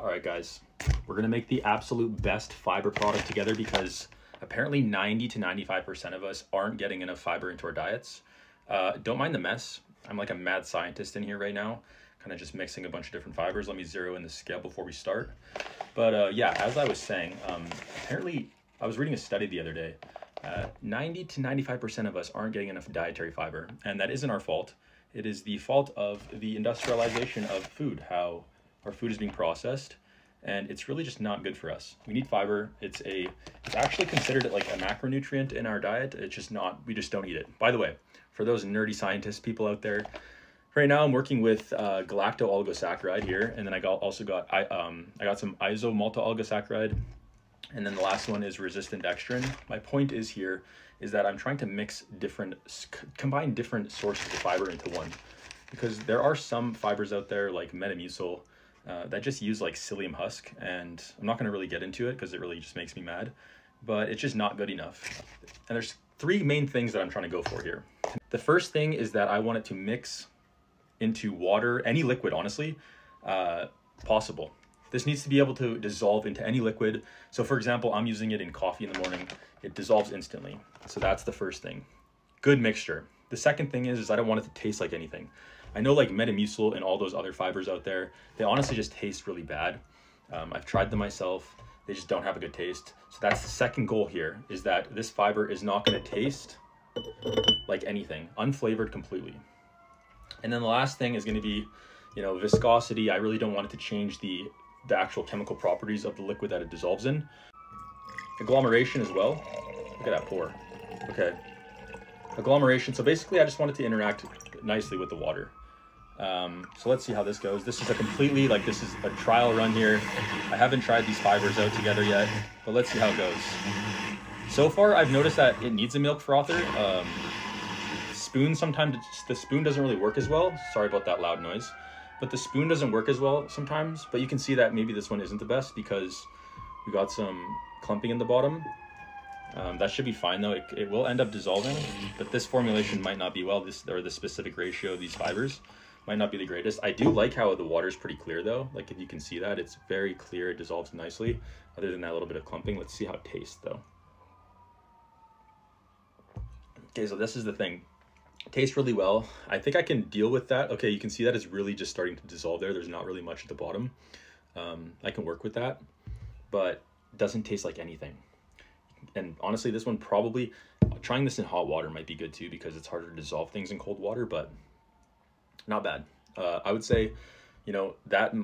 All right, guys, we're gonna make the absolute best fiber product together because apparently 90 to 95% of us aren't getting enough fiber into our diets. Uh, don't mind the mess. I'm like a mad scientist in here right now, kind of just mixing a bunch of different fibers. Let me zero in the scale before we start. But uh, yeah, as I was saying, um, apparently I was reading a study the other day. Uh, 90 to 95% of us aren't getting enough dietary fiber, and that isn't our fault. It is the fault of the industrialization of food, how our food is being processed, and it's really just not good for us. We need fiber. It's a it's actually considered like a macronutrient in our diet. It's just not we just don't eat it. By the way, for those nerdy scientist people out there, right now I'm working with uh, galacto oligosaccharide here, and then I got also got I um I got some iso malto oligosaccharide, and then the last one is resistant dextrin. My point is here is that I'm trying to mix different combine different sources of fiber into one, because there are some fibers out there like metamucil uh, that just use like psyllium husk, and I'm not going to really get into it because it really just makes me mad, but it's just not good enough. And there's three main things that I'm trying to go for here. The first thing is that I want it to mix into water, any liquid, honestly, uh, possible. This needs to be able to dissolve into any liquid. So for example, I'm using it in coffee in the morning. It dissolves instantly. So that's the first thing. Good mixture. The second thing is, is I don't want it to taste like anything. I know like Metamucil and all those other fibers out there, they honestly just taste really bad. Um, I've tried them myself. They just don't have a good taste. So that's the second goal here is that this fiber is not going to taste like anything, unflavored completely. And then the last thing is going to be, you know, viscosity. I really don't want it to change the, the actual chemical properties of the liquid that it dissolves in. Agglomeration as well. Look at that pour. Okay. Agglomeration. So basically I just want it to interact nicely with the water. Um, so let's see how this goes. This is a completely, like this is a trial run here. I haven't tried these fibers out together yet, but let's see how it goes. So far, I've noticed that it needs a milk frother. Um, spoon sometimes, the spoon doesn't really work as well. Sorry about that loud noise. But the spoon doesn't work as well sometimes. But you can see that maybe this one isn't the best because we got some clumping in the bottom. Um, that should be fine though. It, it will end up dissolving, but this formulation might not be well, this or the specific ratio of these fibers might not be the greatest. I do like how the water is pretty clear though. Like if you can see that, it's very clear. It dissolves nicely. Other than that little bit of clumping. Let's see how it tastes though. Okay, so this is the thing. It tastes really well. I think I can deal with that. Okay, you can see that it's really just starting to dissolve there. There's not really much at the bottom. Um, I can work with that, but doesn't taste like anything. And honestly, this one probably, trying this in hot water might be good too because it's harder to dissolve things in cold water, but not bad. Uh, I would say, you know, that